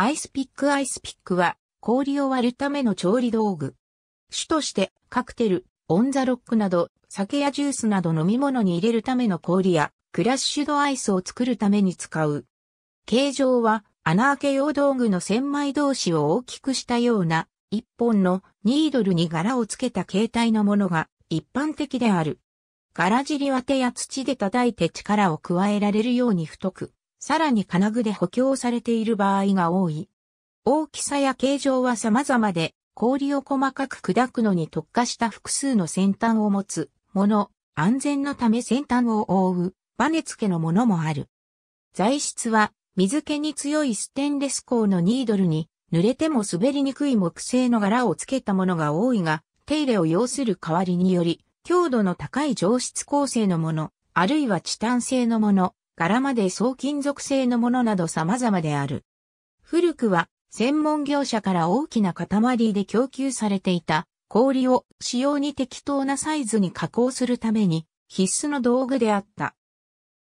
アイスピックアイスピックは氷を割るための調理道具。主としてカクテル、オンザロックなど酒やジュースなど飲み物に入れるための氷やクラッシュドアイスを作るために使う。形状は穴開け用道具の千枚同士を大きくしたような一本のニードルに柄をつけた形態のものが一般的である。柄尻は手や土で叩いて力を加えられるように太く、さらに金具で補強されている場合が多い。大きさや形状は様々で、氷を細かく砕くのに特化した複数の先端を持つもの、安全のため先端を覆うバネ付けのものもある。材質は水気に強いステンレス鋼のニードルに濡れても滑りにくい木製の柄を付けたものが多いが、手入れを要する代わりにより、強度の高い上質構成のもの、あるいはチタン製のもの、柄まで総金属製のものなど様々である。古くは専門業者から大きな塊で供給されていた氷を使用に適当なサイズに加工するために必須の道具であった。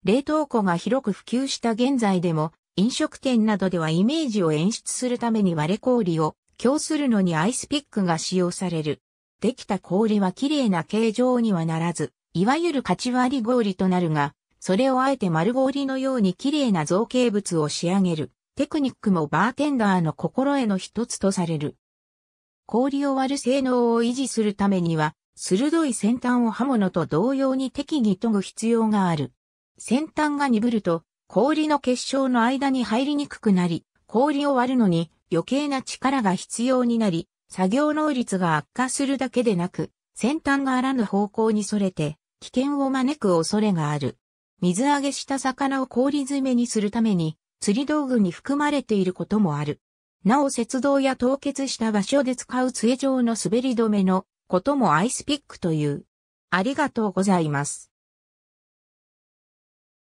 冷凍庫が広く普及した現在でも飲食店などではイメージを演出するために割れ氷を強するのにアイスピックが使用される。できた氷は綺麗な形状にはならず、いわゆる勝ち割り氷となるが、それをあえて丸氷のように綺麗な造形物を仕上げる。テクニックもバーテンダーの心得の一つとされる。氷を割る性能を維持するためには、鋭い先端を刃物と同様に適宜研ぐ必要がある。先端が鈍ると、氷の結晶の間に入りにくくなり、氷を割るのに余計な力が必要になり、作業能率が悪化するだけでなく、先端があらぬ方向にそれて、危険を招く恐れがある。水揚げした魚を氷詰めにするために、釣り道具に含まれていることもある。なお雪道や凍結した場所で使う杖状の滑り止めのこともアイスピックという。ありがとうございます。